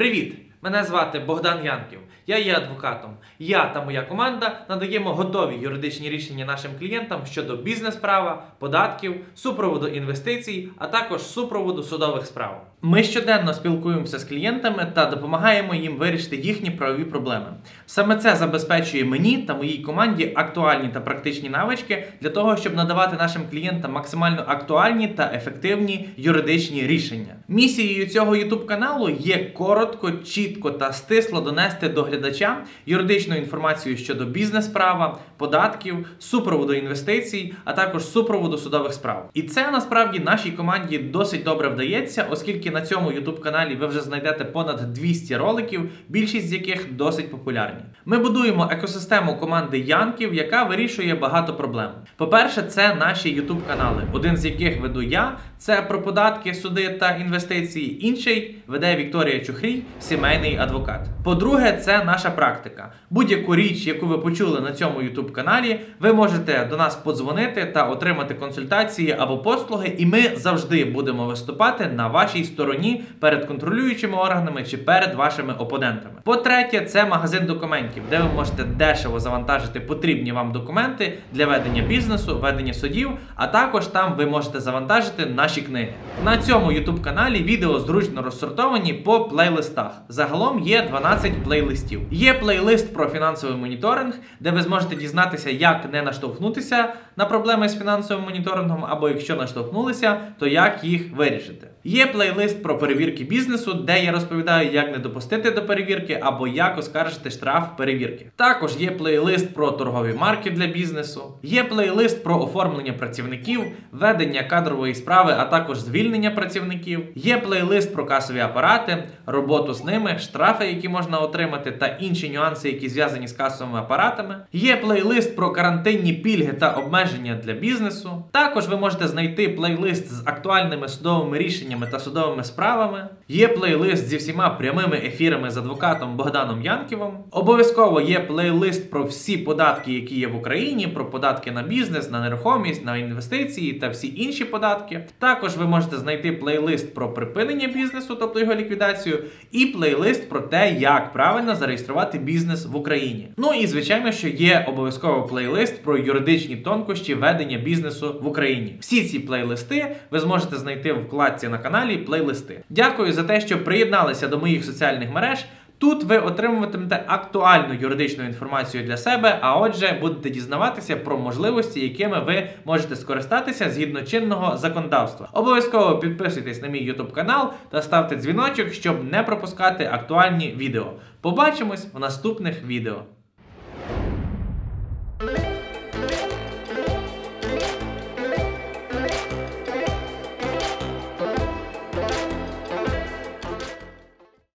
Привіт! Мене звати Богдан Янків. Я є адвокатом. Я та моя команда надаємо готові юридичні рішення нашим клієнтам щодо бізнес-права, податків, супроводу інвестицій, а також супроводу судових справ. Ми щоденно спілкуємося з клієнтами та допомагаємо їм вирішити їхні правові проблеми. Саме це забезпечує мені та моїй команді актуальні та практичні навички для того, щоб надавати нашим клієнтам максимально актуальні та ефективні юридичні рішення. Місією цього YouTube каналу є коротко, чітко та стисло донести до глядача юридичну інформацію щодо бізнес-права, податків, супроводу інвестицій, а також супроводу судових справ. І це насправді нашій команді досить добре вдається, оскільки на цьому YouTube каналі ви вже знайдете понад 200 роликів, більшість з яких досить популярні. Ми будуємо екосистему команди Янків, яка вирішує багато проблем. По-перше, це наші YouTube канали, один з яких веду я. Це про податки, суди та інвестиції. Інший веде Вікторія Чухрій, сімейний адвокат. По-друге, це наша практика. Будь-яку річ, яку ви почули на цьому YouTube каналі, ви можете до нас подзвонити та отримати консультації або послуги, і ми завжди будемо виступати на вашій стороні перед контролюючими органами чи перед вашими опонентами. По-третє, це магазин документів, де ви можете дешево завантажити потрібні вам документи для ведення бізнесу, ведення судів, а також там ви можете завантажити наші книги. На цьому YouTube каналі відео зручно розсортовані по плейлистах. Загалом є 12 плейлистів. Є плейлист про фінансовий моніторинг, де ви зможете дізнатися, як не наштовхнутися на проблеми з фінансовим моніторингом, або якщо наштовхнулися, то як їх вирішити. Є плейлист про перевірки бізнесу, де я розповідаю, як не допустити до перевірки або як оскаржити штраф перевірки. Також є плейлист про торгові марки для бізнесу, є плейлист про оформлення працівників, ведення кадрової справи, а також звільнення працівників. Є плейлист про касові апарати, роботу з ними, штрафи, які можна отримати, та інші нюанси, які зв'язані з касовими апаратами. Є плейлист про карантинні пільги та обмеження для бізнесу. Також ви можете знайти плейлист з актуальними судовими рішеннями та судовими справами. Є плейлист зі всіма прямими ефірами з адвокатом Богданом Янківом. Обов'язково є плейлист про всі податки, які є в Україні, про податки на бізнес, на нерухомість, на інвестиції та всі інші податки. Також ви можете знайти плейлист про припинення бізнесу, тобто його ліквідацію, і плейлист про те, як правильно зареєструвати бізнес в Україні. Ну і звичайно, що є обов'язково плейлист про юридичні тонкощі ведення бізнесу в Україні. Всі ці плейлисти ви зможете знайти в вкладці на каналі Плейлисти. Дякую за те, що приєдналися до моїх соціальних мереж. Тут ви отримуватимете актуальну юридичну інформацію для себе, а отже, будете дізнаватися про можливості, якими ви можете скористатися згідно чинного законодавства. Обов'язково підписуйтесь на мій YouTube канал та ставте дзвіночок, щоб не пропускати актуальні відео. Побачимось в наступних відео.